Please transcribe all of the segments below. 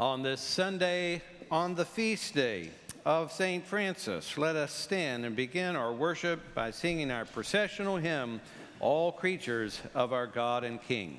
On this Sunday, on the feast day of St. Francis, let us stand and begin our worship by singing our processional hymn, All Creatures of Our God and King.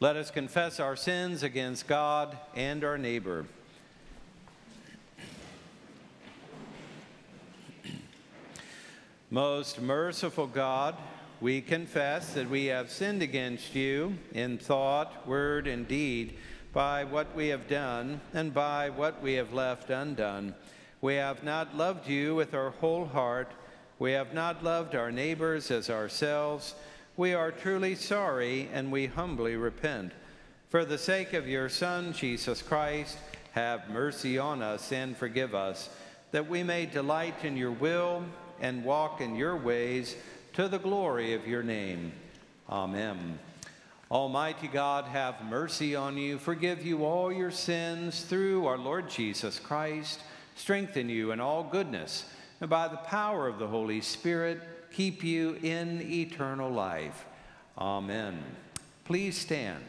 Let us confess our sins against God and our neighbor. Most merciful God, we confess that we have sinned against you in thought, word, and deed by what we have done and by what we have left undone. We have not loved you with our whole heart. We have not loved our neighbors as ourselves. We are truly sorry and we humbly repent. For the sake of your Son, Jesus Christ, have mercy on us and forgive us, that we may delight in your will and walk in your ways to the glory of your name. Amen. Almighty God, have mercy on you, forgive you all your sins through our Lord Jesus Christ, strengthen you in all goodness, and by the power of the Holy Spirit, keep you in eternal life. Amen. Please stand.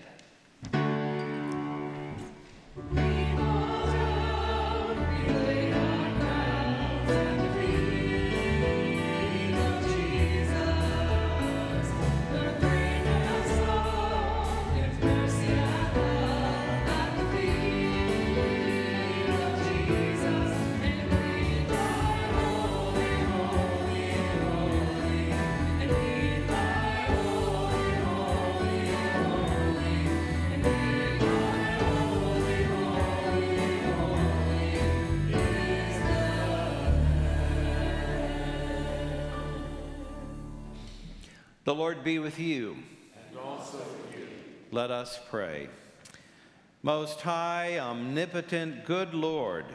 The Lord be with you. And also with you. Let us pray. Most high, omnipotent, good Lord,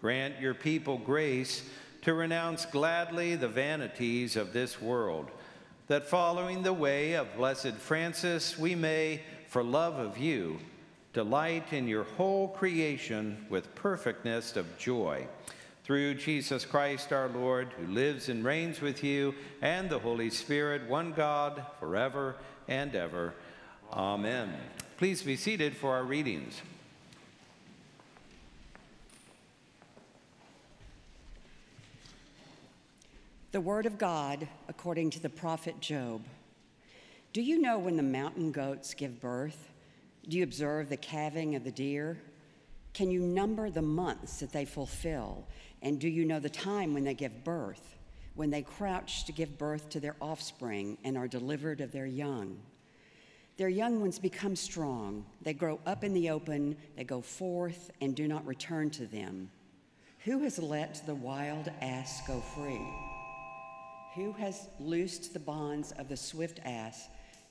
grant your people grace to renounce gladly the vanities of this world, that following the way of Blessed Francis, we may, for love of you, delight in your whole creation with perfectness of joy. Through Jesus Christ our Lord, who lives and reigns with you and the Holy Spirit, one God, forever and ever. Amen. Please be seated for our readings. The Word of God according to the prophet Job. Do you know when the mountain goats give birth? Do you observe the calving of the deer? Can you number the months that they fulfill? And do you know the time when they give birth, when they crouch to give birth to their offspring and are delivered of their young? Their young ones become strong. They grow up in the open, they go forth and do not return to them. Who has let the wild ass go free? Who has loosed the bonds of the swift ass,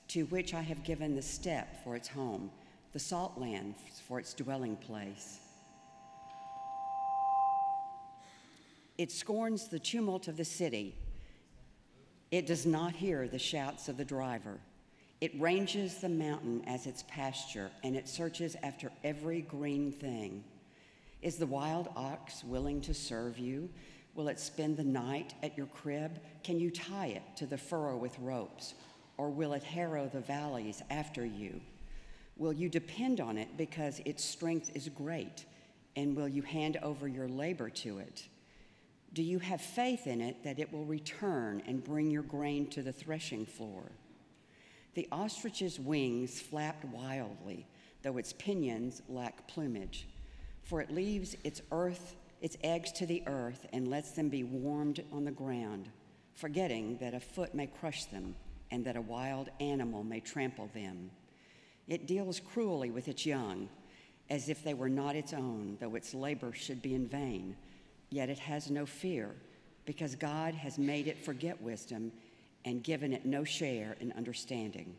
to which I have given the steppe for its home, the salt land for its dwelling place? It scorns the tumult of the city. It does not hear the shouts of the driver. It ranges the mountain as its pasture, and it searches after every green thing. Is the wild ox willing to serve you? Will it spend the night at your crib? Can you tie it to the furrow with ropes? Or will it harrow the valleys after you? Will you depend on it because its strength is great? And will you hand over your labor to it? Do you have faith in it that it will return and bring your grain to the threshing floor? The ostrich's wings flapped wildly, though its pinions lack plumage, for it leaves its earth, its eggs to the earth and lets them be warmed on the ground, forgetting that a foot may crush them and that a wild animal may trample them. It deals cruelly with its young, as if they were not its own, though its labor should be in vain. Yet it has no fear, because God has made it forget wisdom and given it no share in understanding.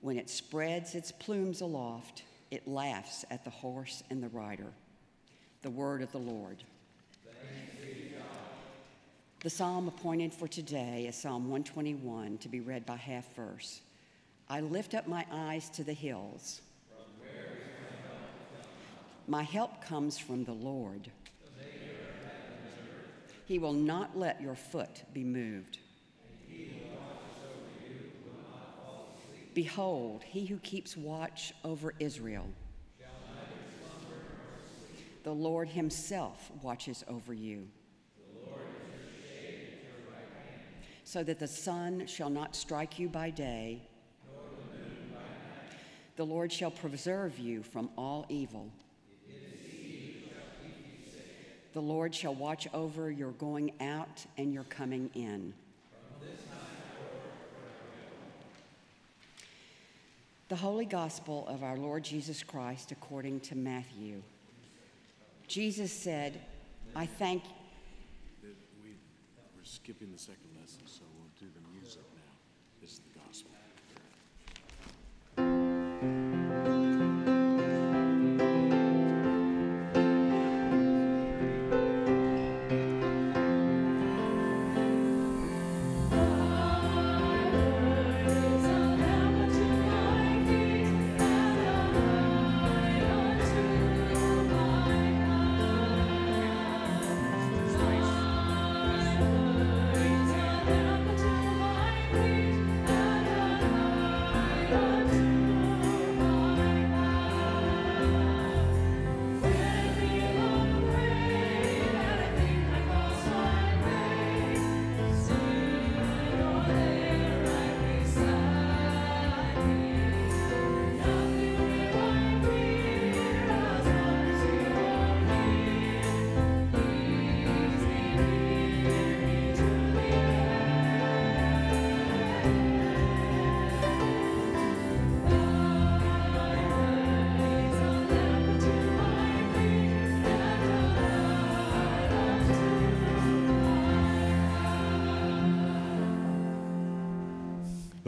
When it spreads its plumes aloft, it laughs at the horse and the rider. The word of the Lord. The psalm appointed for today is Psalm 121 to be read by half verse. I lift up my eyes to the hills. My help comes from the Lord. He will not let your foot be moved. Behold, he who keeps watch over Israel. The Lord himself watches over you. So that the sun shall not strike you by day, the Lord shall preserve you from all evil. The Lord shall watch over your going out and your coming in. The Holy Gospel of our Lord Jesus Christ according to Matthew. Jesus said, I thank we, we're skipping the second lesson, so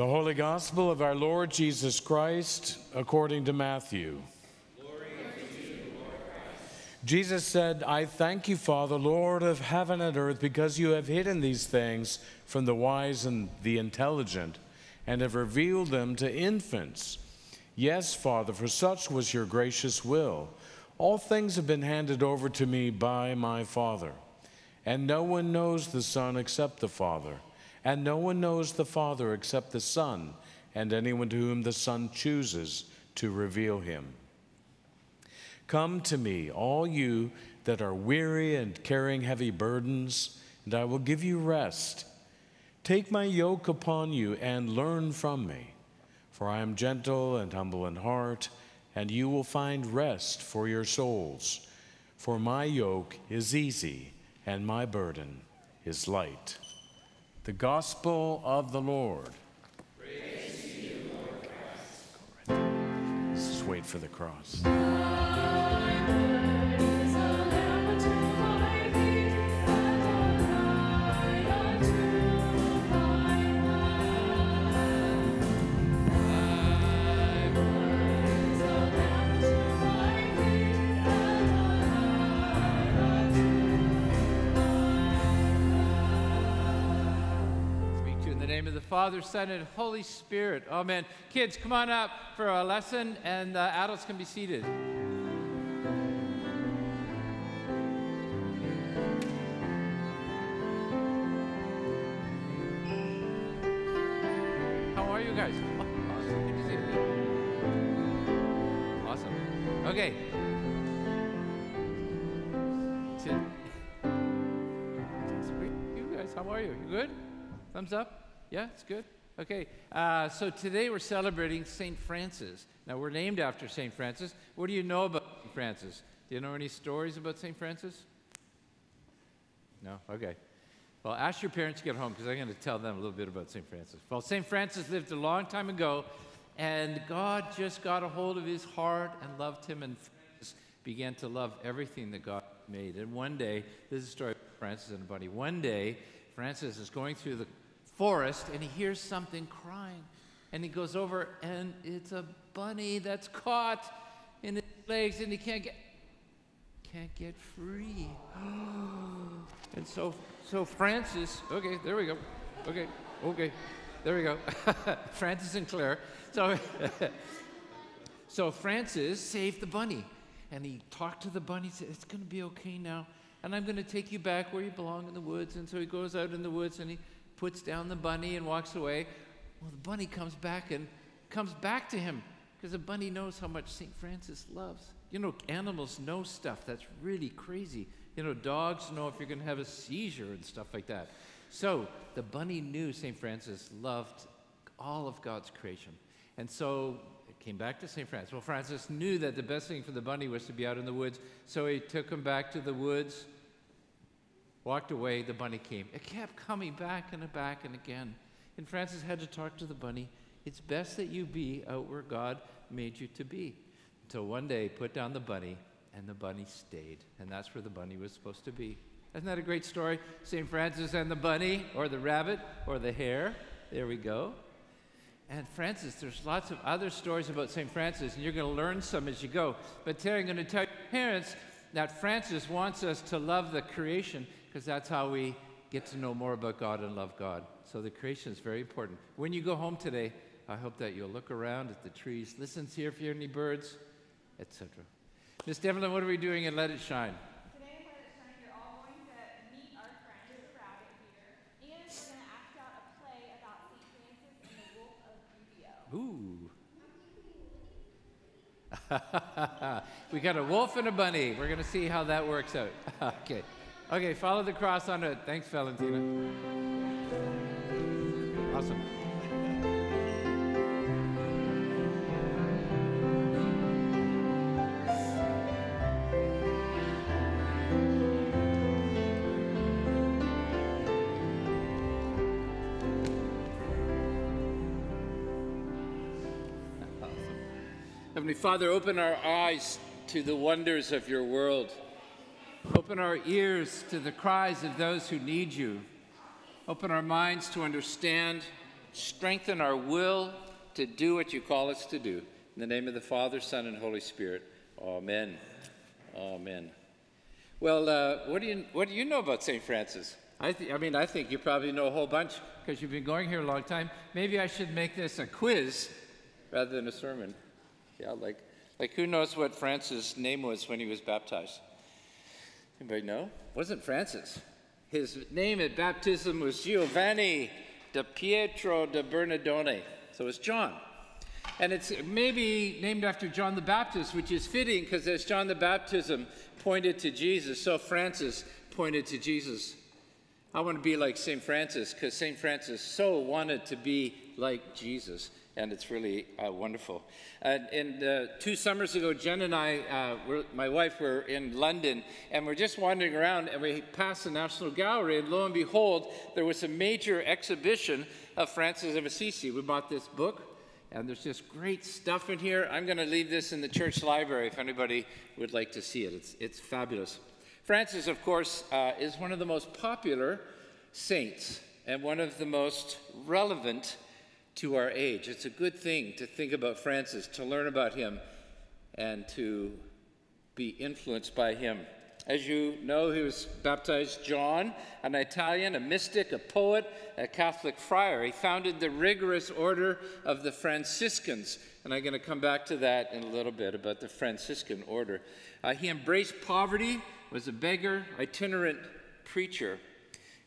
The Holy Gospel of our Lord Jesus Christ according to Matthew. Jesus said, I thank you, Father, Lord of heaven and earth, because you have hidden these things from the wise and the intelligent and have revealed them to infants. Yes, Father, for such was your gracious will. All things have been handed over to me by my Father. And no one knows the Son except the Father, and no one knows the Father except the Son, and anyone to whom the Son chooses to reveal him. Come to me, all you that are weary and carrying heavy burdens, and I will give you rest. Take my yoke upon you and learn from me, for I am gentle and humble in heart, and you will find rest for your souls. For my yoke is easy and my burden is light. The Gospel of the Lord. Praise you, Lord Christ. Let's just wait for the cross. Father, Son, and Holy Spirit. Amen. Kids, come on up for a lesson, and uh, adults can be seated. How are you guys? Awesome. Awesome. Okay. You guys, how are you? You good? Thumbs up? Yeah, it's good. Okay, uh, so today we're celebrating St. Francis. Now, we're named after St. Francis. What do you know about St. Francis? Do you know any stories about St. Francis? No? Okay. Well, ask your parents to get home because I'm going to tell them a little bit about St. Francis. Well, St. Francis lived a long time ago, and God just got a hold of his heart and loved him, and Francis began to love everything that God made. And one day, this is a story of Francis and a bunny. One day, Francis is going through the forest and he hears something crying. And he goes over and it's a bunny that's caught in his legs and he can't get can't get free. and so so Francis, okay, there we go. Okay, okay. There we go. Francis and Claire. So so Francis saved the bunny. And he talked to the bunny, said, It's gonna be okay now. And I'm gonna take you back where you belong in the woods. And so he goes out in the woods and he puts down the bunny and walks away. Well, the bunny comes back and comes back to him because the bunny knows how much St. Francis loves. You know, animals know stuff that's really crazy. You know, dogs know if you're going to have a seizure and stuff like that. So the bunny knew St. Francis loved all of God's creation. And so it came back to St. Francis. Well, Francis knew that the best thing for the bunny was to be out in the woods. So he took him back to the woods walked away, the bunny came. It kept coming back and back and again. And Francis had to talk to the bunny. It's best that you be out where God made you to be. Until one day, put down the bunny, and the bunny stayed. And that's where the bunny was supposed to be. Isn't that a great story? St. Francis and the bunny, or the rabbit, or the hare. There we go. And Francis, there's lots of other stories about St. Francis, and you're going to learn some as you go. But today I'm going to tell your parents that Francis wants us to love the creation because that's how we get to know more about God and love God. So the creation is very important. When you go home today, I hope that you'll look around at the trees, listen to if you hear any birds, etc. Miss Devlin, what are we doing in Let It Shine? Today Let It Shine, you're all going to meet our friend, rabbit here, and we're going to act out a play about St. Francis and the Wolf of Ooh. we got a wolf and a bunny. We're going to see how that works out. okay. Okay, follow the cross on it. Thanks, Valentina. Awesome. Heavenly Father, open our eyes to the wonders of your world. Open our ears to the cries of those who need you. Open our minds to understand. Strengthen our will to do what you call us to do. In the name of the Father, Son, and Holy Spirit. Amen. Amen. Well, uh, what, do you, what do you know about St. Francis? I, th- I mean, I think you probably know a whole bunch because you've been going here a long time. Maybe I should make this a quiz rather than a sermon. Yeah, like, like who knows what Francis' name was when he was baptized? Anybody know? Wasn't Francis. His name at baptism was Giovanni da Pietro da Bernardone. So it's John. And it's maybe named after John the Baptist, which is fitting because as John the Baptism pointed to Jesus, so Francis pointed to Jesus. I want to be like St. Francis because St. Francis so wanted to be like Jesus and it's really uh, wonderful. Uh, and uh, two summers ago, Jen and I, uh, were, my wife, were in London, and we're just wandering around, and we passed the National Gallery, and lo and behold, there was a major exhibition of Francis of Assisi. We bought this book, and there's just great stuff in here. I'm going to leave this in the church library if anybody would like to see it. It's, it's fabulous. Francis, of course, uh, is one of the most popular saints and one of the most relevant to our age. It's a good thing to think about Francis, to learn about him, and to be influenced by him. As you know, he was baptized John, an Italian, a mystic, a poet, a Catholic friar. He founded the rigorous order of the Franciscans, and I'm going to come back to that in a little bit about the Franciscan order. Uh, he embraced poverty, was a beggar, itinerant preacher.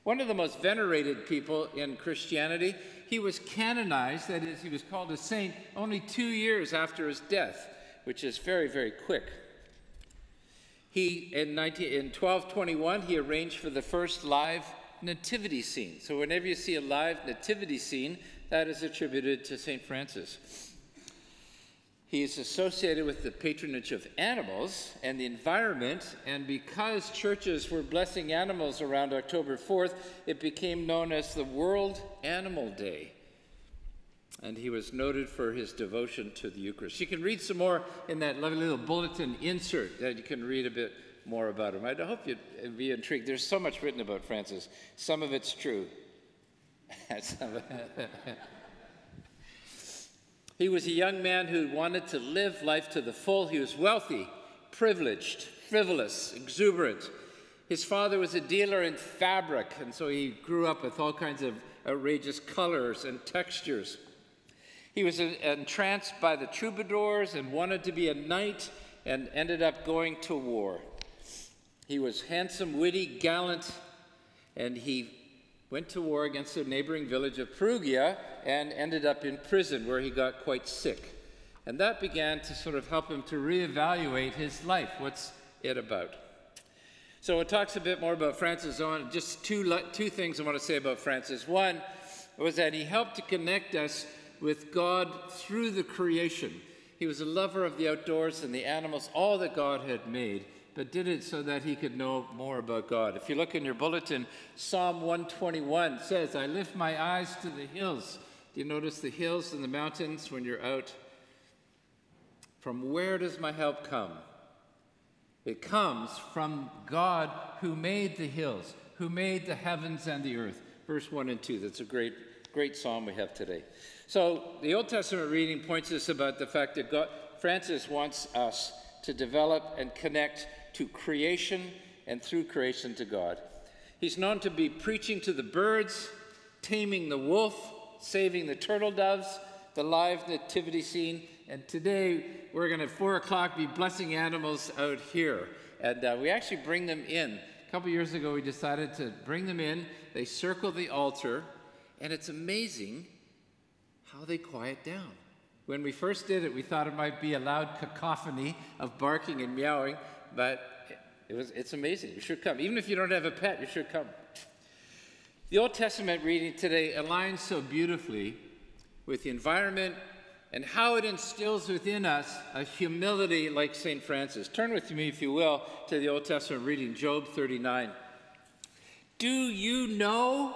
One of the most venerated people in Christianity, he was canonized, that is, he was called a saint only two years after his death, which is very, very quick. He, in, 19, in 1221, he arranged for the first live nativity scene. So whenever you see a live nativity scene, that is attributed to St. Francis. He is associated with the patronage of animals and the environment, and because churches were blessing animals around October 4th, it became known as the World Animal Day. And he was noted for his devotion to the Eucharist. You can read some more in that lovely little bulletin insert that you can read a bit more about him. I hope you'd be intrigued. There's so much written about Francis. Some of it's true. He was a young man who wanted to live life to the full. He was wealthy, privileged, frivolous, exuberant. His father was a dealer in fabric, and so he grew up with all kinds of outrageous colors and textures. He was entranced by the troubadours and wanted to be a knight and ended up going to war. He was handsome, witty, gallant, and he went to war against the neighboring village of Perugia and ended up in prison where he got quite sick. And that began to sort of help him to reevaluate his life. What's it about? So it talks a bit more about Francis on just two, two things I want to say about Francis. One was that he helped to connect us with God through the creation. He was a lover of the outdoors and the animals, all that God had made but did it so that he could know more about God. If you look in your bulletin, Psalm 121 says, I lift my eyes to the hills. Do you notice the hills and the mountains when you're out? From where does my help come? It comes from God who made the hills, who made the heavens and the earth. Verse 1 and 2. That's a great, great psalm we have today. So the Old Testament reading points us about the fact that God, Francis wants us to develop and connect to creation and through creation to God. He's known to be preaching to the birds, taming the wolf, saving the turtle doves, the live nativity scene. And today we're going to, at 4 o'clock, be blessing animals out here. And uh, we actually bring them in. A couple years ago, we decided to bring them in. They circle the altar, and it's amazing how they quiet down. When we first did it, we thought it might be a loud cacophony of barking and meowing, but it was, it's amazing. You should come. Even if you don't have a pet, you should come. The Old Testament reading today aligns so beautifully with the environment and how it instills within us a humility like St. Francis. Turn with me, if you will, to the Old Testament reading, Job 39. Do you know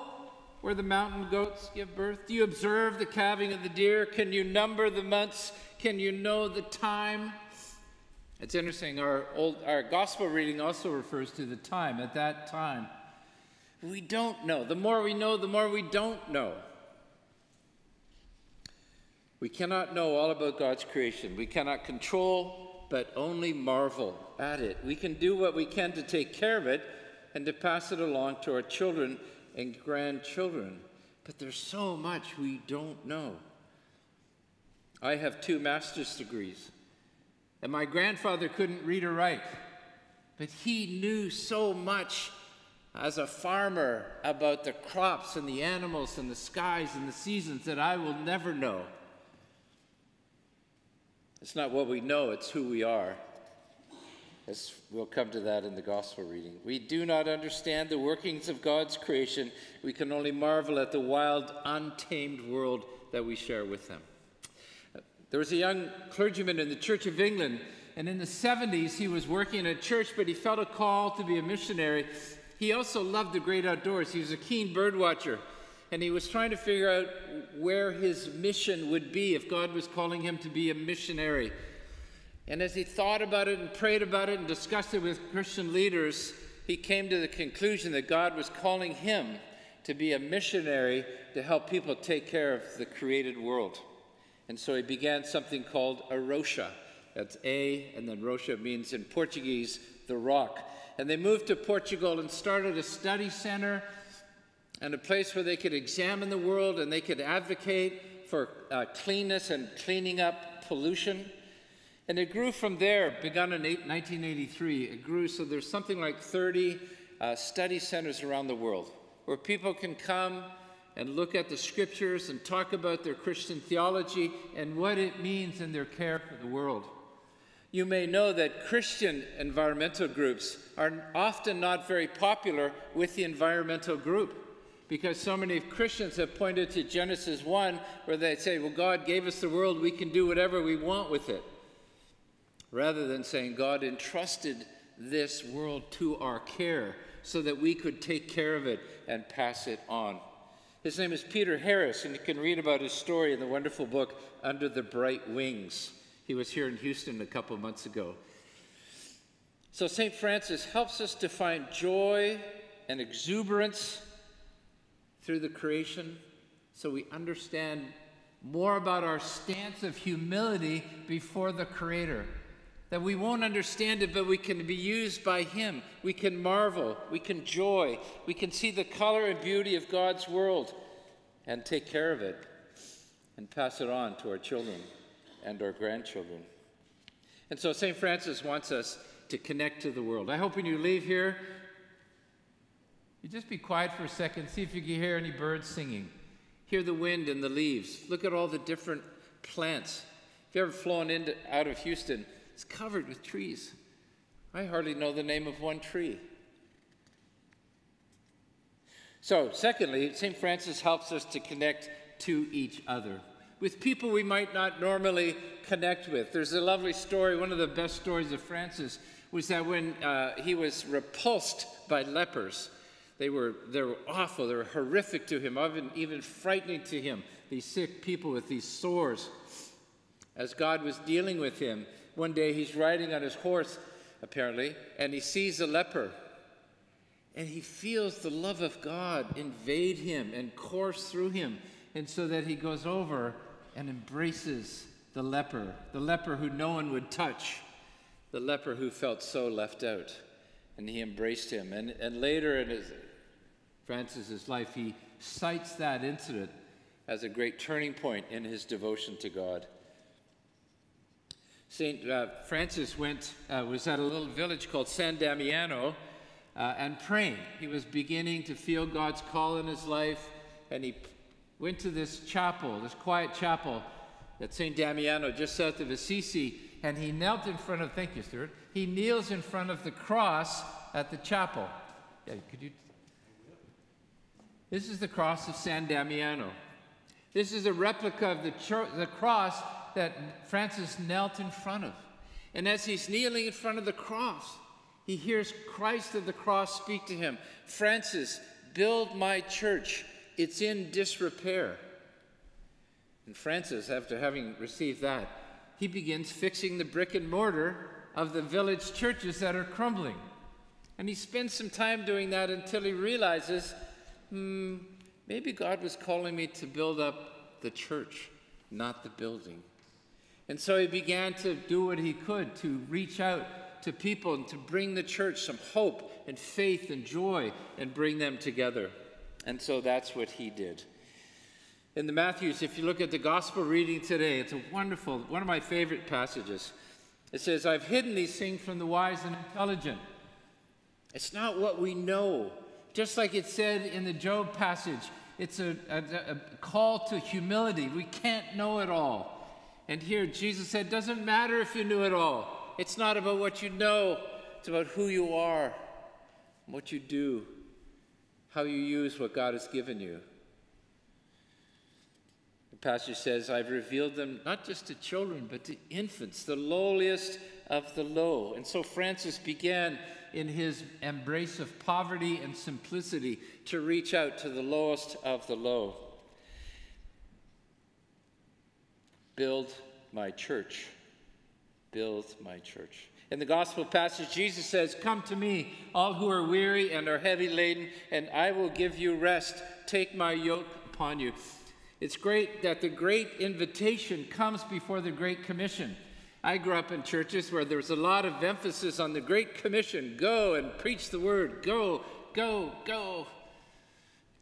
where the mountain goats give birth? Do you observe the calving of the deer? Can you number the months? Can you know the time? It's interesting, our, old, our gospel reading also refers to the time, at that time. We don't know. The more we know, the more we don't know. We cannot know all about God's creation. We cannot control, but only marvel at it. We can do what we can to take care of it and to pass it along to our children and grandchildren. But there's so much we don't know. I have two master's degrees And my grandfather couldn't read or write, but he knew so much as a farmer about the crops and the animals and the skies and the seasons that I will never know. It's not what we know, it's who we are. As we'll come to that in the gospel reading. We do not understand the workings of God's creation. We can only marvel at the wild, untamed world that we share with Him. There was a young clergyman in the Church of England, and in the 70s he was working in a church, but he felt a call to be a missionary. He also loved the great outdoors. He was a keen bird watcher, and he was trying to figure out where his mission would be if God was calling him to be a missionary. And as he thought about it and prayed about it and discussed it with Christian leaders, he came to the conclusion that God was calling him to be a missionary to help people take care of the created world. And so he began something called a Rocha. That's A, and then Rocha means in Portuguese, the rock. And they moved to Portugal and started a study center and a place where they could examine the world and they could advocate for uh, cleanness and cleaning up pollution. And it grew from there, begun in 1983. It grew so there's something like 30 uh, study centers around the world where people can come and look at the scriptures and talk about their Christian theology and what it means in their care for the world. You may know that Christian environmental groups are often not very popular with the environmental group because so many Christians have pointed to Genesis 1 where they say, Well, God gave us the world, we can do whatever we want with it rather than saying God entrusted this world to our care so that we could take care of it and pass it on. His name is Peter Harris, and you can read about his story in the wonderful book Under the Bright Wings. He was here in Houston a couple months ago. So, St. Francis helps us to find joy and exuberance through the creation so we understand more about our stance of humility before the Creator that we won't understand it, but we can be used by Him. We can marvel, we can joy, we can see the color and beauty of God's world and take care of it and pass it on to our children and our grandchildren. And so St. Francis wants us to connect to the world. I hope when you leave here, you just be quiet for a second, see if you can hear any birds singing. Hear the wind and the leaves. Look at all the different plants. If you've ever flown out of Houston, it's covered with trees. I hardly know the name of one tree. So, secondly, St. Francis helps us to connect to each other with people we might not normally connect with. There's a lovely story, one of the best stories of Francis was that when uh, he was repulsed by lepers, they were, they were awful, they were horrific to him, even, even frightening to him, these sick people with these sores. As God was dealing with him, one day he's riding on his horse, apparently, and he sees a leper. And he feels the love of God invade him and course through him. And so that he goes over and embraces the leper, the leper who no one would touch, the leper who felt so left out. And he embraced him. And, and later in his, Francis's life, he cites that incident as a great turning point in his devotion to God. St. Uh, Francis went, uh, was at a little village called San Damiano uh, and praying. He was beginning to feel God's call in his life, and he went to this chapel, this quiet chapel at St. Damiano, just south of Assisi, and he knelt in front of, thank you, Stuart, he kneels in front of the cross at the chapel. Yeah, could you? This is the cross of San Damiano. This is a replica of the, the cross that Francis knelt in front of. And as he's kneeling in front of the cross, he hears Christ of the cross speak to him Francis, build my church. It's in disrepair. And Francis, after having received that, he begins fixing the brick and mortar of the village churches that are crumbling. And he spends some time doing that until he realizes hmm, maybe God was calling me to build up the church, not the building. And so he began to do what he could to reach out to people and to bring the church some hope and faith and joy and bring them together. And so that's what he did. In the Matthews, if you look at the gospel reading today, it's a wonderful, one of my favorite passages. It says, I've hidden these things from the wise and intelligent. It's not what we know. Just like it said in the Job passage, it's a, a, a call to humility. We can't know it all. And here Jesus said, doesn't matter if you knew it all. It's not about what you know, it's about who you are, what you do, how you use what God has given you. The passage says, I've revealed them not just to children, but to infants, the lowliest of the low. And so Francis began in his embrace of poverty and simplicity to reach out to the lowest of the low. Build my church. Build my church. In the gospel passage, Jesus says, Come to me, all who are weary and are heavy laden, and I will give you rest. Take my yoke upon you. It's great that the great invitation comes before the Great Commission. I grew up in churches where there was a lot of emphasis on the Great Commission go and preach the word, go, go, go.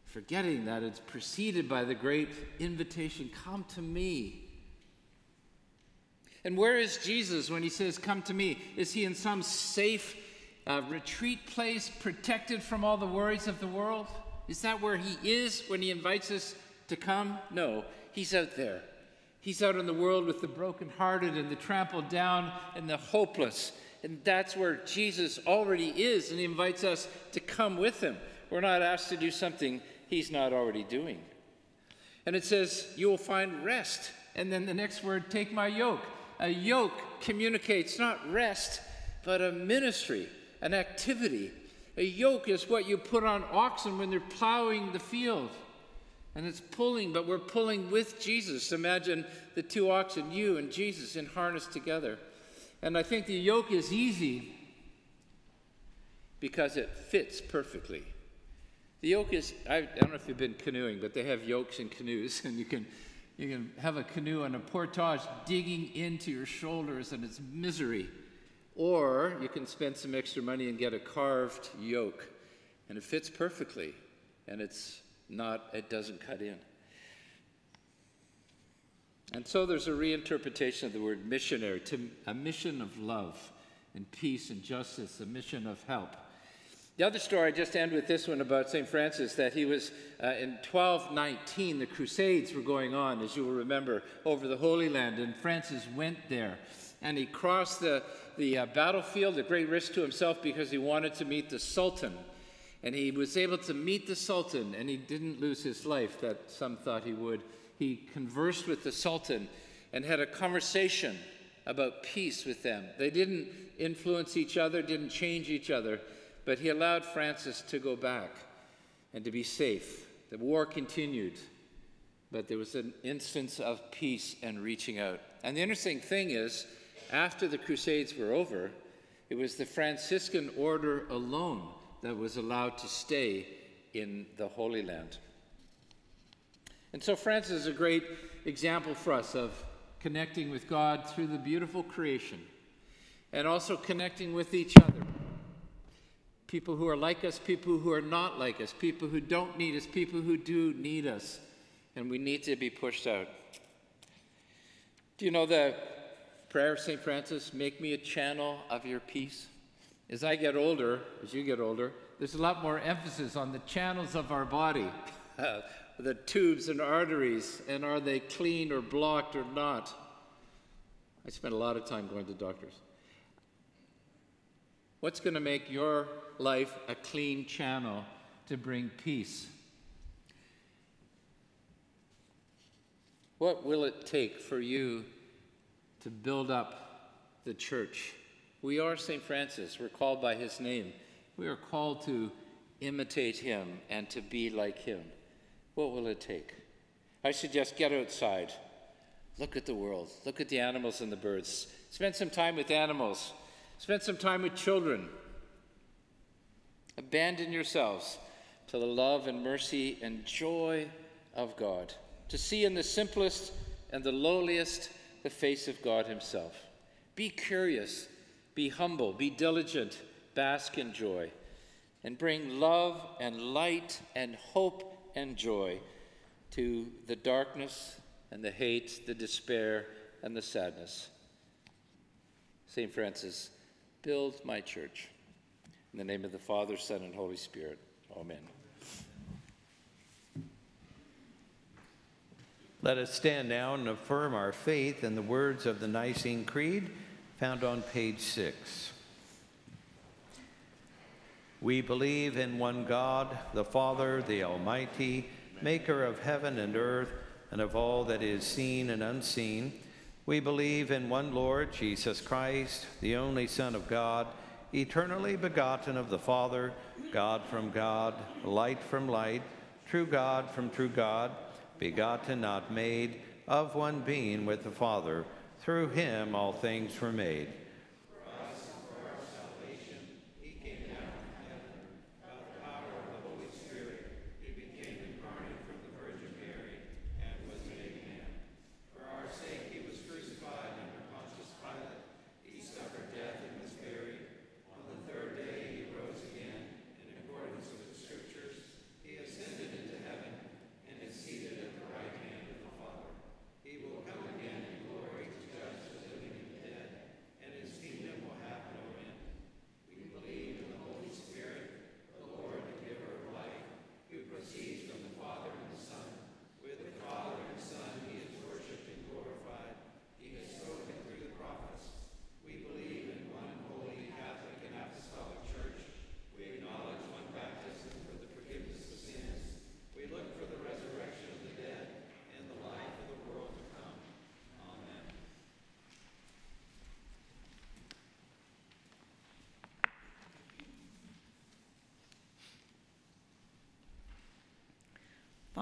Forgetting that it's preceded by the great invitation come to me. And where is Jesus when he says, Come to me? Is he in some safe uh, retreat place, protected from all the worries of the world? Is that where he is when he invites us to come? No, he's out there. He's out in the world with the brokenhearted and the trampled down and the hopeless. And that's where Jesus already is, and he invites us to come with him. We're not asked to do something he's not already doing. And it says, You will find rest. And then the next word, take my yoke. A yoke communicates not rest, but a ministry, an activity. A yoke is what you put on oxen when they're plowing the field and it's pulling, but we're pulling with Jesus. Imagine the two oxen, you and Jesus, in harness together. And I think the yoke is easy because it fits perfectly. The yoke is, I, don't know if you've been canoeing, but they have yokes in canoes, and you can, you can have a canoe and a portage digging into your shoulders, and it's misery. Or you can spend some extra money and get a carved yoke, and it fits perfectly, and it's not, it doesn't cut in. And so there's a reinterpretation of the word missionary to a mission of love and peace and justice, a mission of help. The other story, I just end with this one about St. Francis, that he was uh, in 1219, the Crusades were going on, as you will remember, over the Holy Land, and Francis went there. And he crossed the, the uh, battlefield at great risk to himself because he wanted to meet the Sultan and he was able to meet the Sultan, and he didn't lose his life that some thought he would. He conversed with the Sultan and had a conversation about peace with them. They didn't influence each other, didn't change each other, but he allowed Francis to go back and to be safe. The war continued, but there was an instance of peace and reaching out. And the interesting thing is, after the Crusades were over, it was the Franciscan order alone that was allowed to stay in the Holy Land. And so Francis is a great example for us of connecting with God through the beautiful creation and also connecting with each other. People who are like us, people who are not like us, people who don't need us, people who do need us, and we need to be pushed out. Do you know the prayer of St. Francis, make me a channel of your peace? As I get older, as you get older, there's a lot more emphasis on the channels of our body, the tubes and arteries, and are they clean or blocked or not? I spend a lot of time going to doctors. What's going to make your life a clean channel to bring peace? What will it take for you to build up the church? We are St. Francis. We're called by his name. We are called to imitate him and to be like him. What will it take? I suggest get outside. Look at the world. Look at the animals and the birds. Spend some time with animals. Spend some time with children. Abandon yourselves to the love and mercy and joy of God. To see in the simplest and the lowliest the face of God Himself. Be curious be humble, be diligent, bask in joy, and bring love and light and hope and joy to the darkness and the hate, the despair and the sadness. St. Francis, build my church. In the name of the Father, Son, and Holy Spirit. Amen. Let us stand now and affirm our faith in the words of the Nicene Creed found on page six. We believe in one God, the Father, the Almighty, maker of heaven and earth, and of all that is seen and unseen. We believe in one Lord, Jesus Christ, the only Son of God, eternally begotten of the Father, God from God, light from light, true God from true God, begotten, not made, of one being with the Father. Through him all things were made.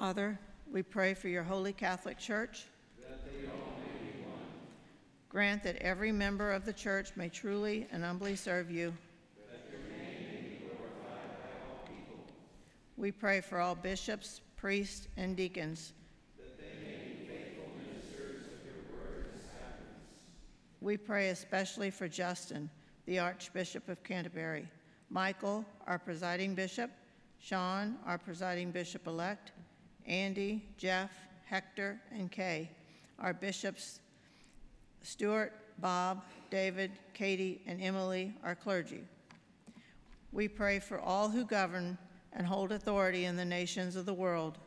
Father, we pray for your holy Catholic Church. Grant that every member of the church may truly and humbly serve you. We pray for all bishops, priests, and deacons. We pray especially for Justin, the Archbishop of Canterbury, Michael, our presiding bishop, Sean, our presiding bishop elect, Andy, Jeff, Hector, and Kay, our bishops, Stuart, Bob, David, Katie, and Emily, our clergy. We pray for all who govern and hold authority in the nations of the world.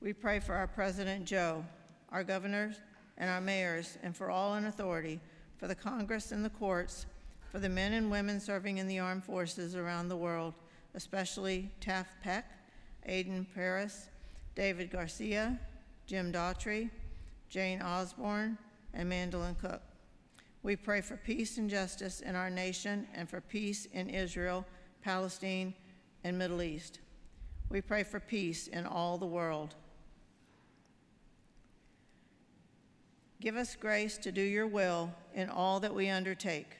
We pray for our President Joe, our governors, and our mayors, and for all in authority, for the Congress and the courts, for the men and women serving in the armed forces around the world, especially Taft Peck, Aidan Paris, David Garcia, Jim Daughtry, Jane Osborne, and Mandolin Cook. We pray for peace and justice in our nation and for peace in Israel, Palestine, and Middle East. We pray for peace in all the world. Give us grace to do your will in all that we undertake.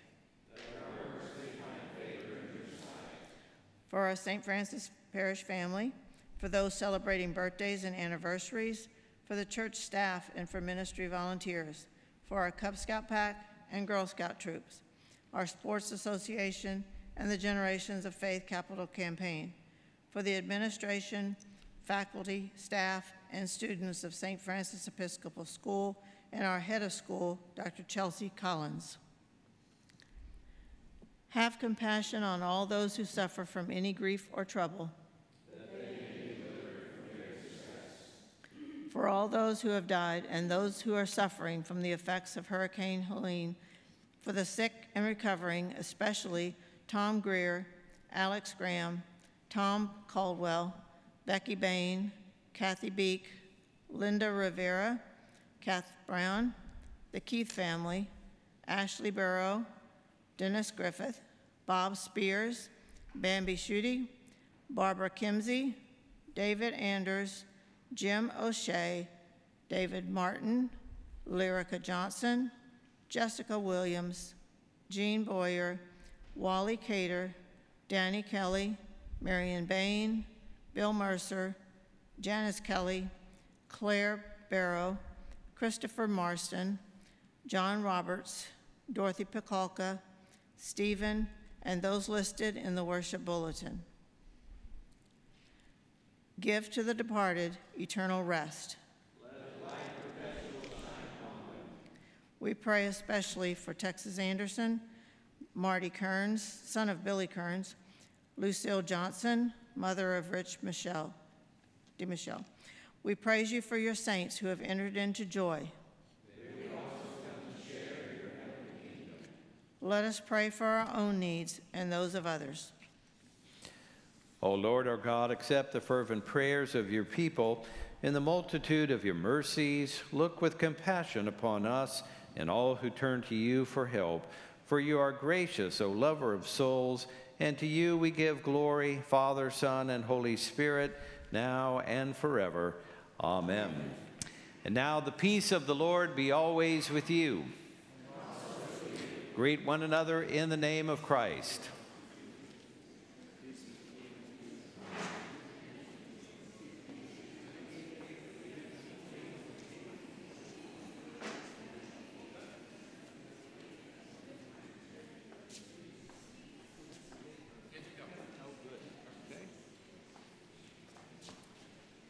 For our St. Francis Parish family, for those celebrating birthdays and anniversaries, for the church staff and for ministry volunteers, for our Cub Scout Pack and Girl Scout troops, our sports association, and the Generations of Faith Capital Campaign, for the administration, faculty, staff, and students of St. Francis Episcopal School, and our head of school, Dr. Chelsea Collins. Have compassion on all those who suffer from any grief or trouble. For all those who have died and those who are suffering from the effects of Hurricane Helene, for the sick and recovering, especially Tom Greer, Alex Graham, Tom Caldwell, Becky Bain, Kathy Beek, Linda Rivera, Kath Brown, the Keith family, Ashley Burrow, Dennis Griffith, Bob Spears, Bambi Schutte, Barbara Kimsey, David Anders, Jim O'Shea, David Martin, Lyrica Johnson, Jessica Williams, Jean Boyer, Wally Cater, Danny Kelly, Marion Bain, Bill Mercer, Janice Kelly, Claire Barrow, Christopher Marston, John Roberts, Dorothy Pikalka, Stephen, and those listed in the worship bulletin. Give to the departed eternal rest. We pray especially for Texas Anderson, Marty Kearns, son of Billy Kearns, Lucille Johnson, mother of Rich Michelle. We praise you for your saints who have entered into joy. Let us pray for our own needs and those of others. O Lord our God, accept the fervent prayers of your people. In the multitude of your mercies, look with compassion upon us and all who turn to you for help. For you are gracious, O lover of souls, and to you we give glory, Father, Son, and Holy Spirit, now and forever. Amen. And now the peace of the Lord be always with you. Greet one another in the name of Christ.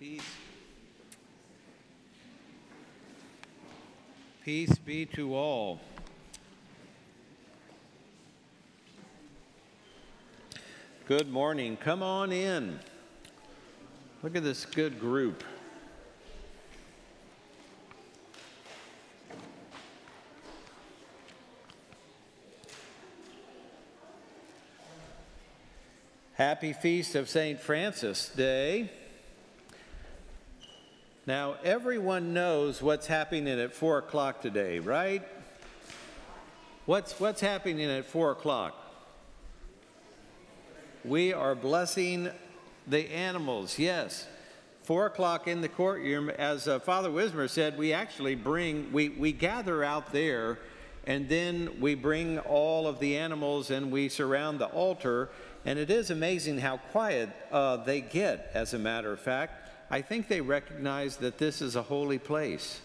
Peace. Peace be to all. Good morning. Come on in. Look at this good group. Happy Feast of St. Francis Day. Now, everyone knows what's happening at 4 o'clock today, right? What's, what's happening at 4 o'clock? We are blessing the animals, yes. 4 o'clock in the courtroom, as uh, Father Wismer said, we actually bring, we, we gather out there and then we bring all of the animals and we surround the altar. And it is amazing how quiet uh, they get, as a matter of fact. I think they recognize that this is a holy place.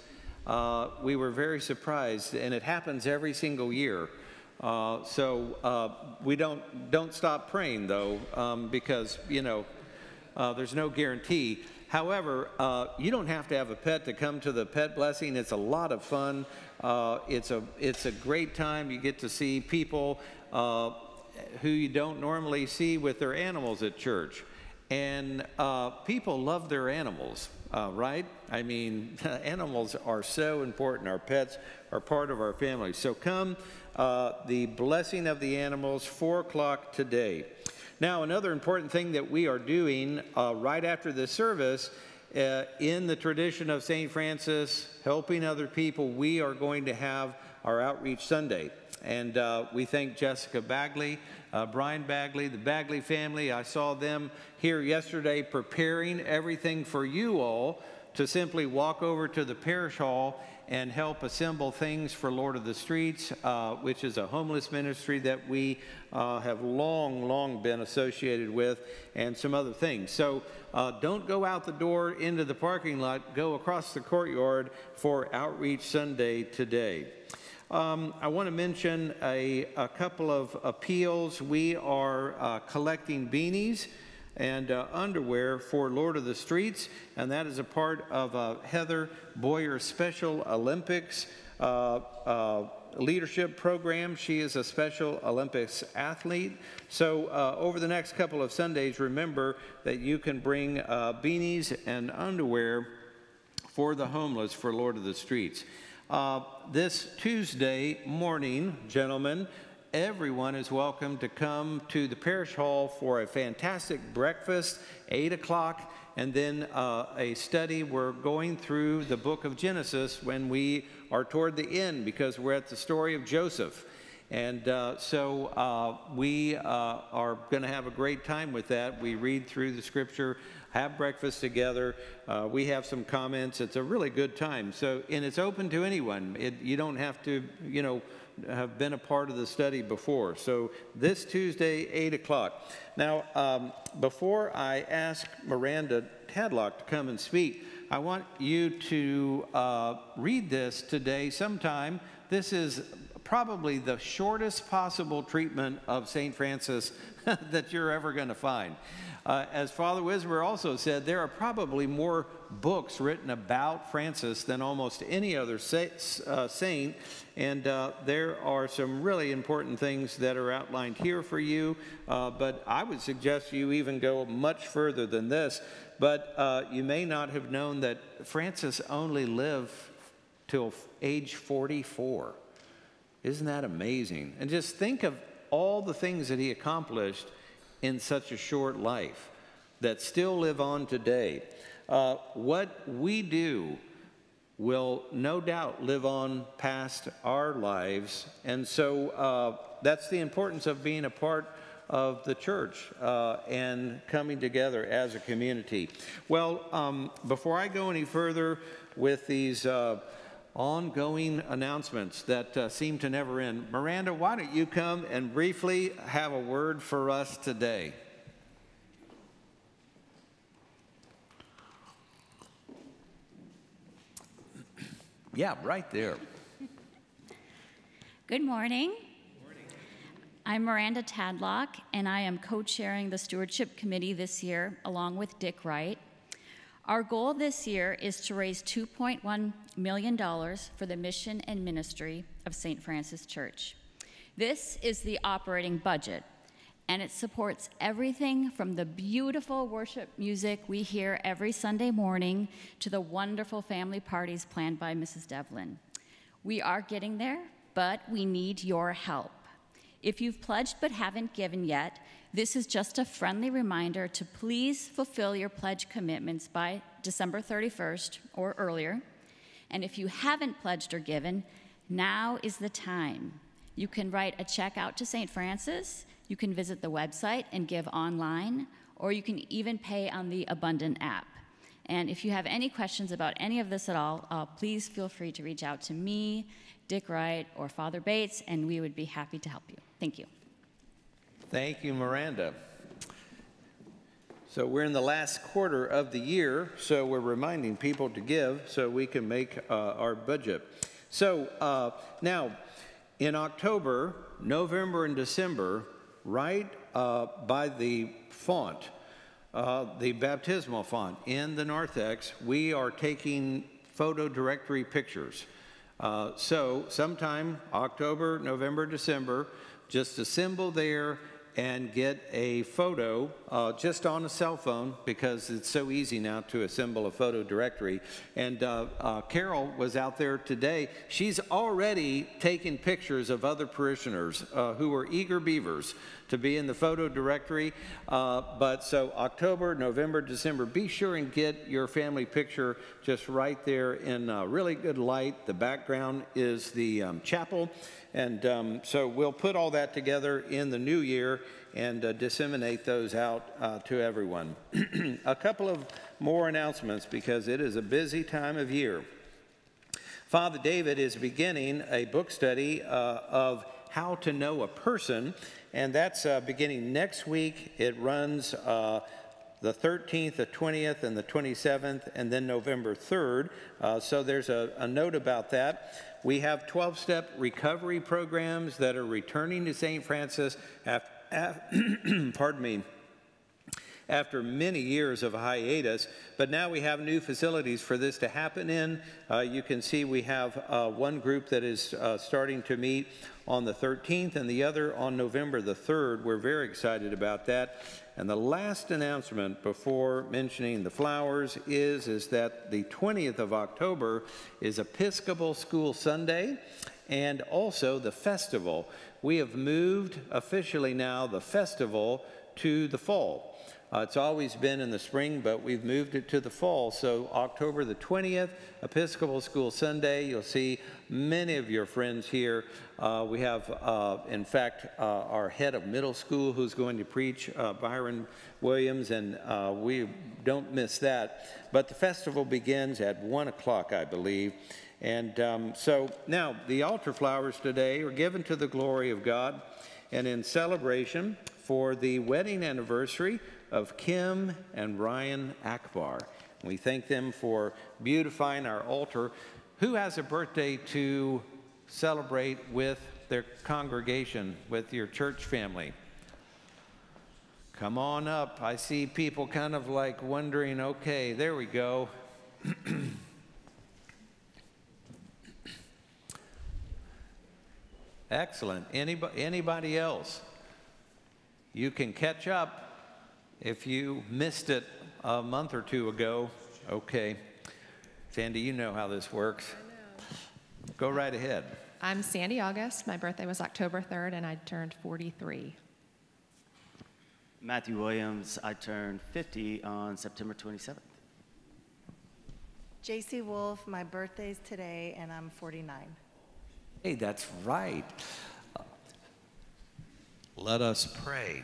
Uh, we were very surprised, and it happens every single year. Uh, so uh, we don't don't stop praying though, um, because you know uh, there's no guarantee. However, uh, you don't have to have a pet to come to the pet blessing. It's a lot of fun. Uh, it's a it's a great time. You get to see people who you don't normally see with their animals at church. And uh, people love their animals, uh, right? I mean, animals are so important. Our pets are part of our family. So come, uh, the blessing of the animals, 4 o'clock today. Now, another important thing that we are doing uh, right after the service, uh, in the tradition of St. Francis, helping other people, we are going to have our Outreach Sunday. And uh, we thank Jessica Bagley, uh, Brian Bagley, the Bagley family. I saw them here yesterday preparing everything for you all to simply walk over to the parish hall and help assemble things for Lord of the Streets, uh, which is a homeless ministry that we uh, have long, long been associated with, and some other things. So uh, don't go out the door into the parking lot, go across the courtyard for Outreach Sunday today. Um, I want to mention a, a, couple of appeals. We are uh, collecting beanies and uh, underwear for Lord of the Streets, and that is a part of uh, Heather Boyer Special Olympics uh, uh, leadership program. She is a Special Olympics athlete. So uh, over the next couple of Sundays, remember that you can bring beanies and underwear for the homeless for Lord of the Streets. Uh, this Tuesday morning, gentlemen, everyone is welcome to come to the parish hall for a fantastic breakfast, 8 o'clock, and then uh, a study. We're going through the book of Genesis when we are toward the end because we're at the story of Joseph. And uh, so uh, we uh, are going to have a great time with that. We read through the scripture have breakfast together. Uh, we have some comments. It's a really good time. So, and it's open to anyone. It, you don't have to, you know, have been a part of the study before. So this Tuesday, 8 o'clock. Now, um, before I ask Miranda Tadlock to come and speak, I want you to uh, read this today sometime. This is probably the shortest possible treatment of St. Francis that you're ever going to find. Uh, as Father Wismer also said, there are probably more books written about Francis than almost any other sa- uh, saint, and uh, there are some really important things that are outlined here for you. Uh, but I would suggest you even go much further than this. But uh, you may not have known that Francis only lived till age 44. Isn't that amazing? And just think of all the things that he accomplished in such a short life that still live on today. Uh, what we do will no doubt live on past our lives. And so uh, that's the importance of being a part of the church uh, and coming together as a community. Well, um, before I go any further with these uh, ongoing announcements that uh, seem to never end, Miranda, why don't you come and briefly have a word for us today? Yeah, right there. Good morning. I'm Miranda Tadlock, and I am co chairing the Stewardship Committee this year along with Dick Wright. Our goal this year is to raise $2.1 million for the mission and ministry of St. Francis Church. This is the operating budget, and it supports everything from the beautiful worship music we hear every Sunday morning to the wonderful family parties planned by Mrs. Devlin. We are getting there, but we need your help. If you've pledged but haven't given yet, this is just a friendly reminder to please fulfill your pledge commitments by December 31st or earlier. And if you haven't pledged or given, now is the time. You can write a check out to St. Francis, you can visit the website and give online, or you can even pay on the Abundant app. And if you have any questions about any of this at all, uh, please feel free to reach out to me, Dick Wright, or Father Bates, and we would be happy to help you. Thank you. Thank you, Miranda. So we're in the last quarter of the year, so we're reminding people to give so we can make uh, our budget. So uh, now, in October, November, and December, right uh, by the font, uh, the baptismal font in the narthex, we are taking photo directory pictures. Uh, so sometime October, November, December, just assemble there and get a photo uh, just on a cell phone because it's so easy now to assemble a photo directory. And uh, uh, Carol was out there today. She's already taken pictures of other parishioners uh, who are eager beavers to be in the photo directory. Uh, but so October, November, December, be sure and get your family picture just right there in uh, really good light. The background is the um, chapel. And um, so we'll put all that together in the new year and uh, disseminate those out uh, to everyone. a couple of more announcements because it is a busy time of year. Father David is beginning a book study uh, of how to know a person, and that's uh, beginning next week. It runs uh, the 13th, the 20th, and the 27th, and then November 3rd. Uh, so there's a, a note about that. We have 12 step recovery programs that are returning to St. Francis after, after pardon me, after many years of hiatus, but now we have new facilities for this to happen in. Uh, you can see we have uh, one group that is uh, starting to meet on the 13th and the other on November the 3rd. We're very excited about that. And the last announcement before mentioning the flowers is, is that the 20th of October is Episcopal School Sunday and also the festival. We have moved officially now the festival to the fall. Uh, it's always been in the spring, but we've moved it to the fall. So October the 20th, Episcopal School Sunday, you'll see many of your friends here. Uh, we have, uh, in fact, uh, our head of middle school who's going to preach, uh, Byron Williams, and uh, we don't miss that. But the festival begins at 1 o'clock, I believe. And um, so now the altar flowers today are given to the glory of God and in celebration for the wedding anniversary of Kim and Ryan Akbar. We thank them for beautifying our altar. Who has a birthday to celebrate with their congregation, with your church family. Come on up. I see people kind of like wondering, okay, there we go. Excellent. Anybody, anybody else? You can catch up if you missed it a month or two ago. Okay. Sandy, you know how this works. Go right ahead. I'm Sandy August. My birthday was October 3rd, and I turned 43. Matthew Williams, I turned 50 on September 27th. JC Wolf, my birthday's today, and I'm 49. Hey, that's right. Let us pray.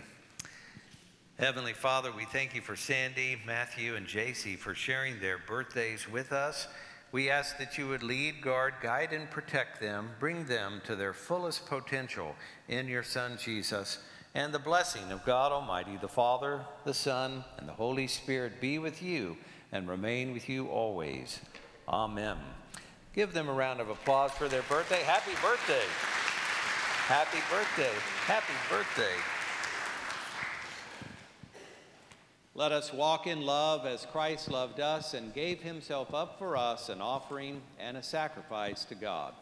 Heavenly Father, we thank you for Sandy, Matthew, and JC for sharing their birthdays with us. We ask that you would lead, guard, guide, and protect them, bring them to their fullest potential in your Son Jesus. And the blessing of God Almighty, the Father, the Son, and the Holy Spirit be with you and remain with you always. Amen. Give them a round of applause for their birthday. Happy birthday! Happy birthday! Happy birthday! Let us walk in love as Christ loved us and gave himself up for us, an offering and a sacrifice to God.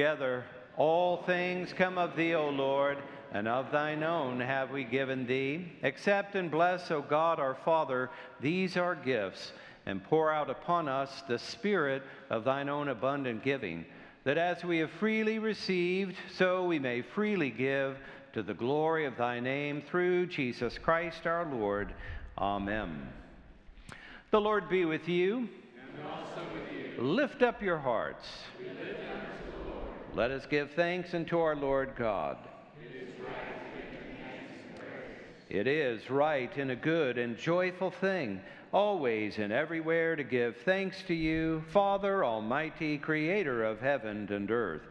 Together, all things come of thee, O Lord, and of thine own have we given thee. Accept and bless, O God our Father, these our gifts, and pour out upon us the spirit of thine own abundant giving, that as we have freely received, so we may freely give to the glory of thy name through Jesus Christ our Lord. Amen. The Lord be with you. And also with you. Lift up your hearts. Let us give thanks unto our Lord God. It is right and a good and joyful thing, always and everywhere to give thanks to you, Father Almighty, creator of heaven and earth,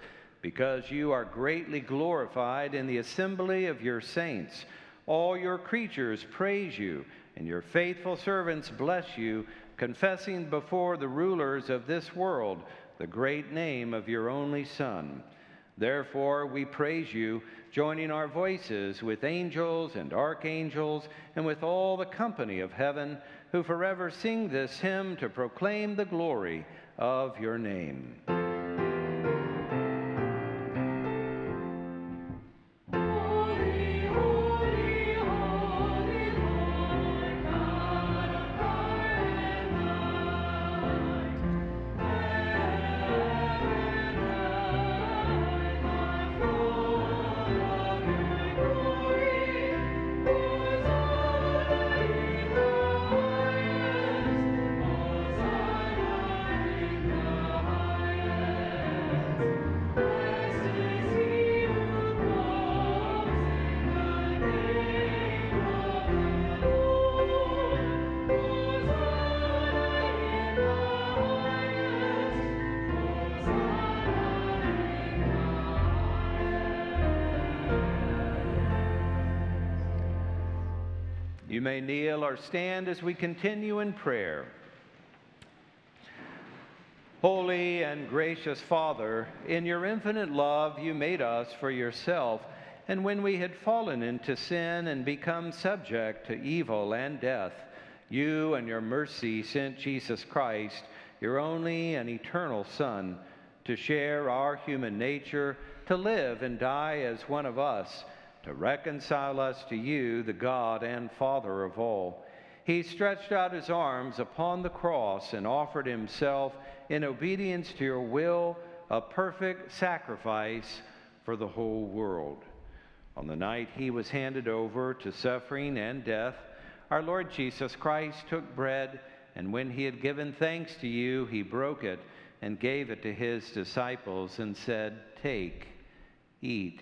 because you are greatly glorified in the assembly of your saints. All your creatures praise you, and your faithful servants bless you, confessing before the rulers of this world the great name of your only Son. Therefore, we praise you, joining our voices with angels and archangels and with all the company of heaven, who forever sing this hymn to proclaim the glory of your name. Or stand as we continue in prayer. Holy and gracious Father, in your infinite love, you made us for yourself. And when we had fallen into sin and become subject to evil and death, you and your mercy sent Jesus Christ, your only and eternal Son, to share our human nature, to live and die as one of us, to reconcile us to you, the God and Father of all. He stretched out his arms upon the cross and offered himself in obedience to your will, a perfect sacrifice for the whole world. On the night he was handed over to suffering and death, our Lord Jesus Christ took bread, and when he had given thanks to you, he broke it and gave it to his disciples and said, Take, eat.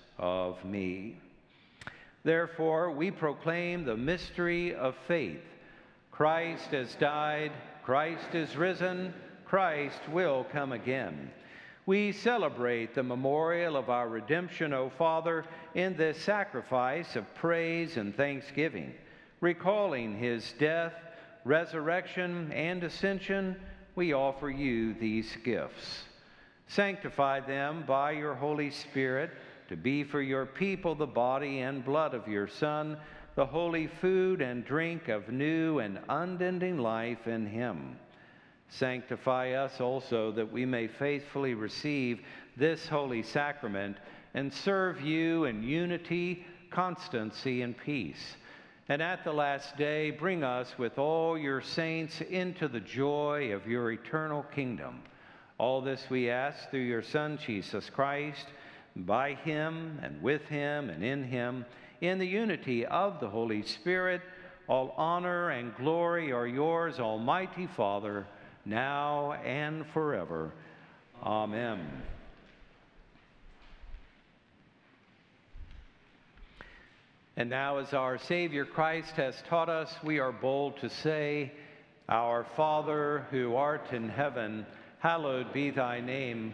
of me. Therefore, we proclaim the mystery of faith. Christ has died, Christ is risen, Christ will come again. We celebrate the memorial of our redemption, O Father, in this sacrifice of praise and thanksgiving, recalling his death, resurrection, and ascension. We offer you these gifts. Sanctify them by your Holy Spirit to be for your people the body and blood of your Son, the holy food and drink of new and unending life in him. Sanctify us also that we may faithfully receive this holy sacrament and serve you in unity, constancy, and peace. And at the last day, bring us with all your saints into the joy of your eternal kingdom. All this we ask through your Son, Jesus Christ, by him and with him and in him, in the unity of the Holy Spirit. All honor and glory are yours, Almighty Father, now and forever. Amen. And now, as our Savior Christ has taught us, we are bold to say, Our Father, who art in heaven, hallowed be thy name.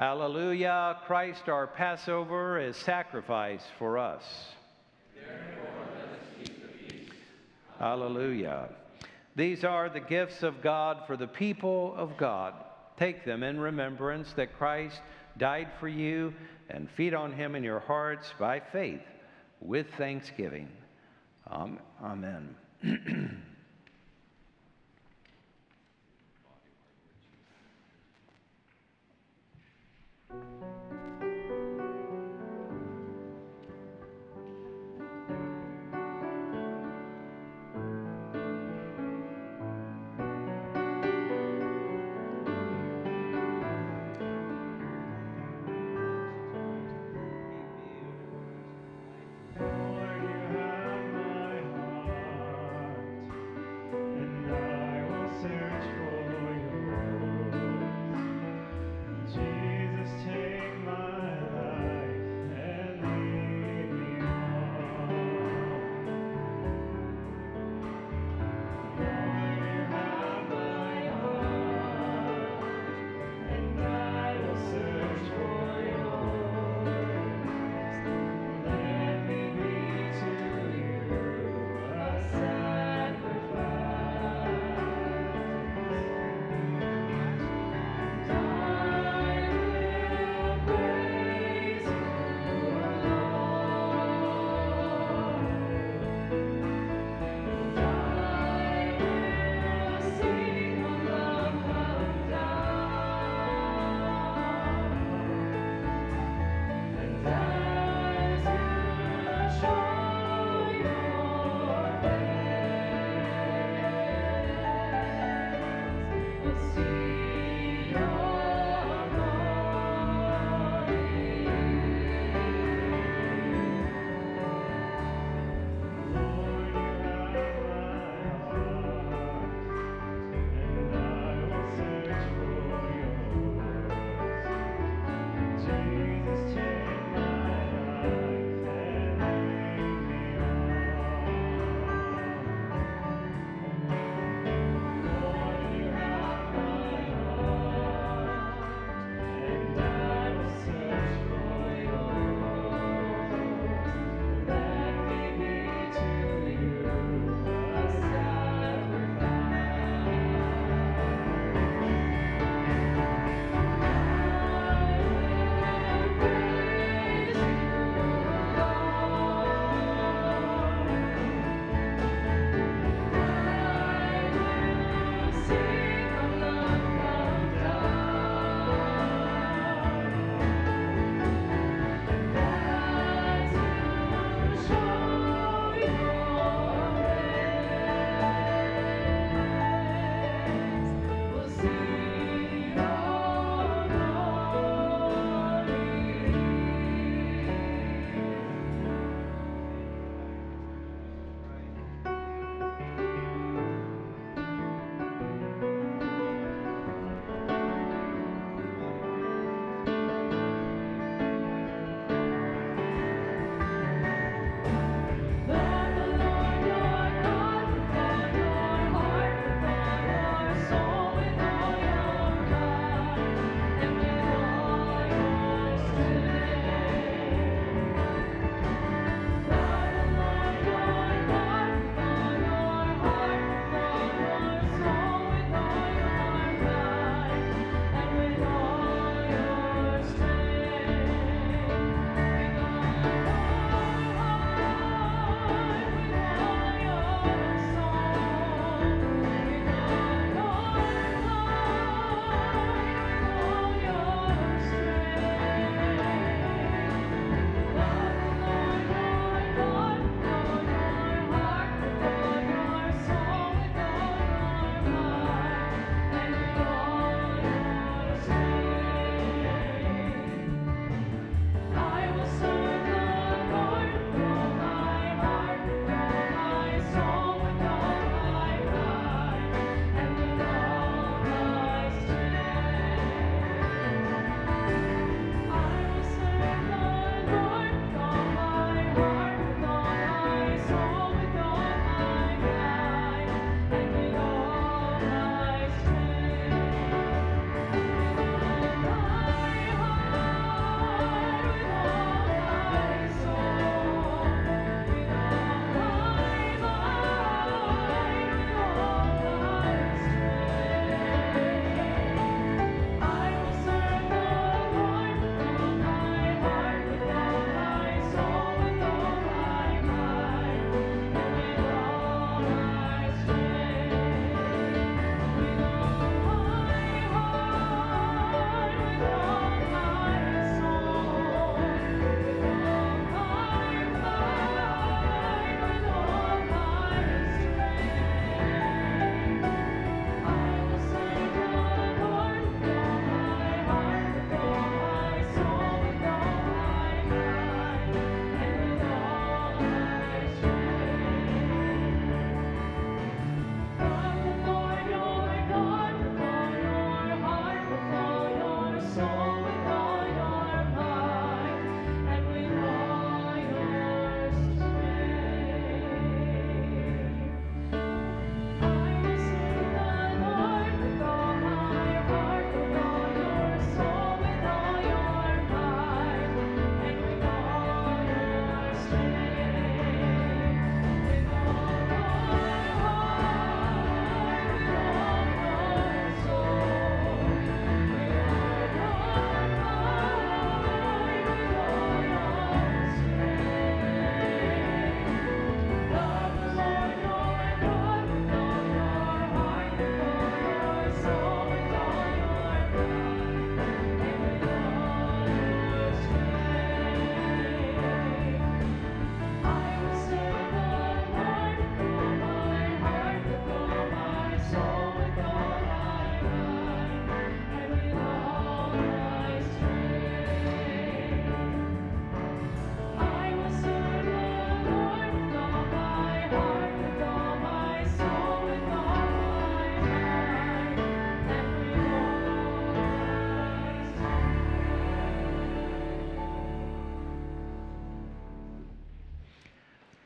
Alleluia, Christ our Passover is sacrificed for us. Alleluia. These are the gifts of God for the people of God. Take them in remembrance that Christ died for you and feed on him in your hearts by faith with thanksgiving. Am- Amen.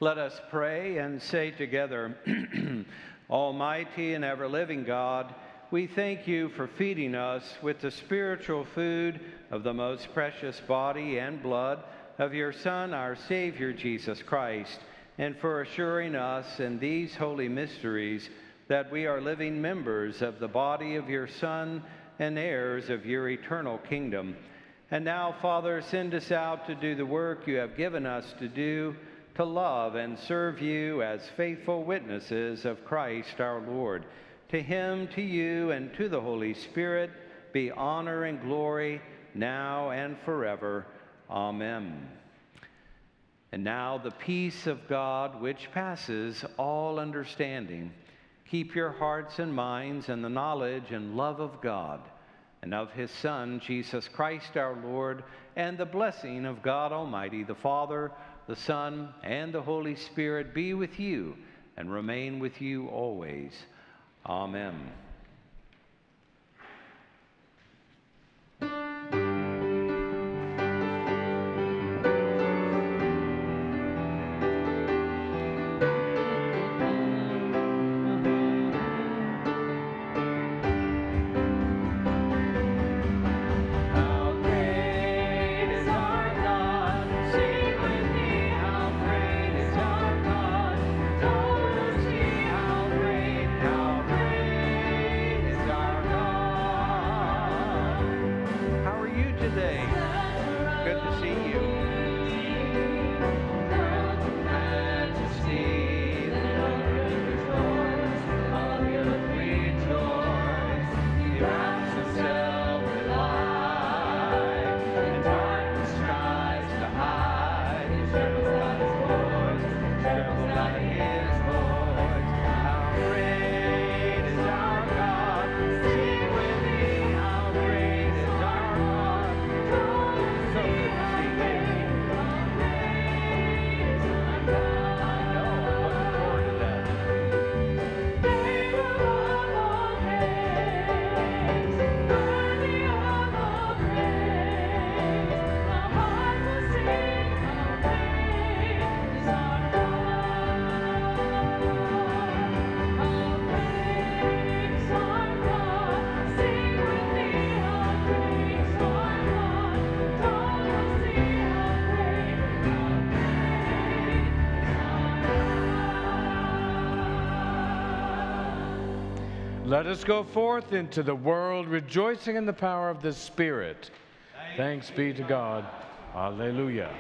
Let us pray and say together, Almighty and ever living God, we thank you for feeding us with the spiritual food of the most precious body and blood of your Son, our Savior, Jesus Christ, and for assuring us in these holy mysteries that we are living members of the body of your Son and heirs of your eternal kingdom. And now, Father, send us out to do the work you have given us to do, to love and serve you as faithful witnesses of Christ our Lord. To him, to you, and to the Holy Spirit be honor and glory now and forever. Amen. And now the peace of God, which passes all understanding, keep your hearts and minds in the knowledge and love of God and of his Son, Jesus Christ our Lord, and the blessing of God Almighty, the Father, the Son, and the Holy Spirit be with you and remain with you always. Amen. Let us go forth into the world rejoicing in the power of the Spirit. Thanks be to God. Hallelujah.